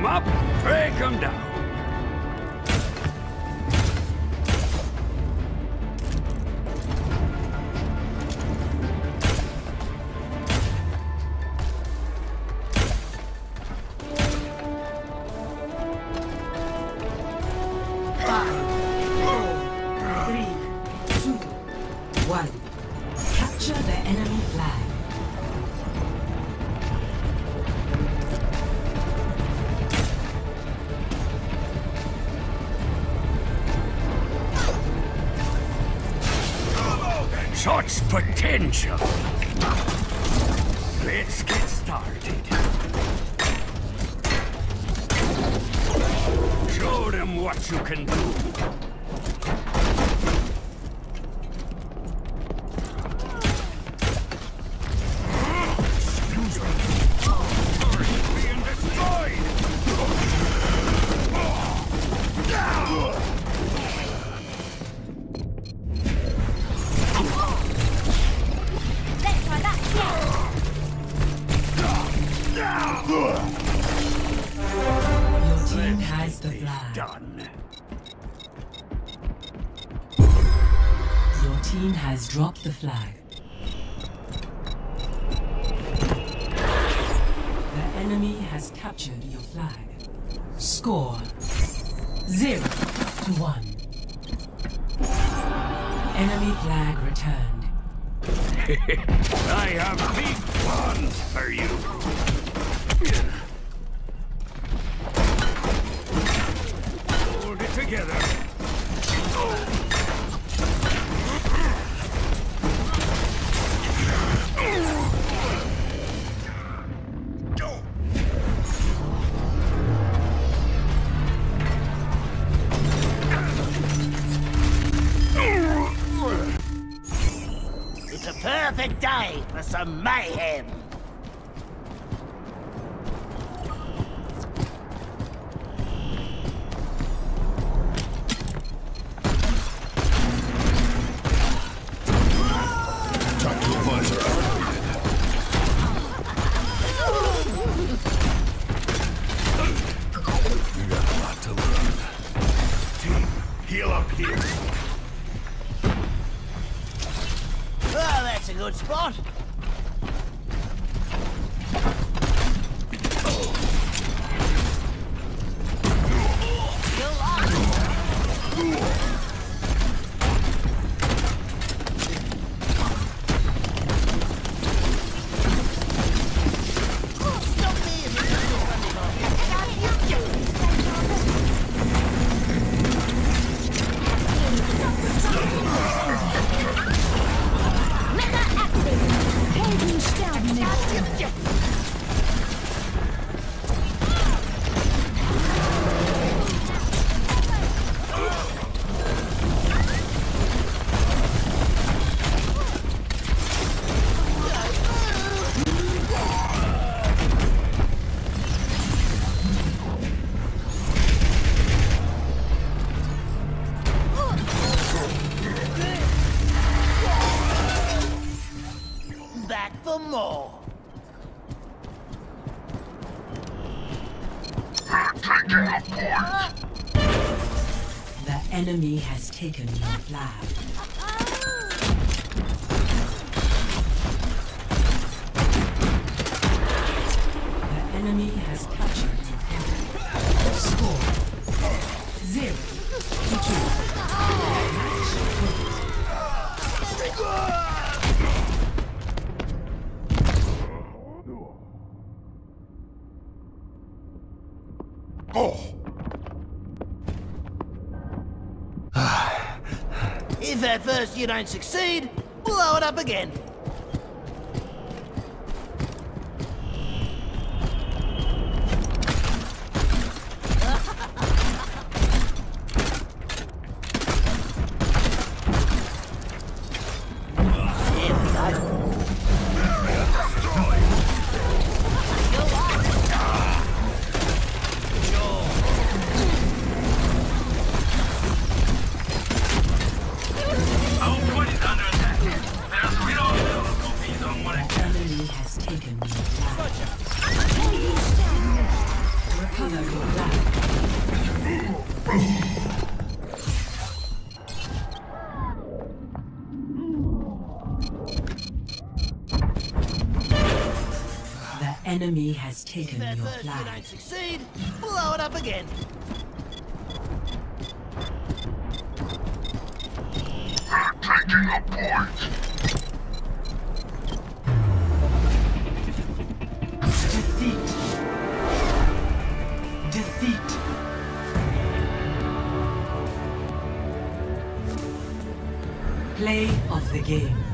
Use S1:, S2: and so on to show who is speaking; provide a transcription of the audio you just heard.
S1: them up, them down. Such potential. Let's get started. Show them what you can do.
S2: Your team has the flag.
S1: Done.
S2: Your team has dropped the flag. The enemy has captured your flag. Score zero to one. Enemy flag returned.
S1: I have big plans for you. Hold it together.
S3: It's a perfect day for some mayhem.
S4: Heal up here.
S3: That's a good spot. Back for more.
S2: The enemy has taken your flag. The enemy has captured
S4: Oh,
S3: If at first you don't succeed, blow it up again.
S2: Enemy has taken your
S3: first you
S2: flag.
S3: don't succeed, blow it up again.
S4: Taking a point.
S2: Defeat. Defeat. Play of the game.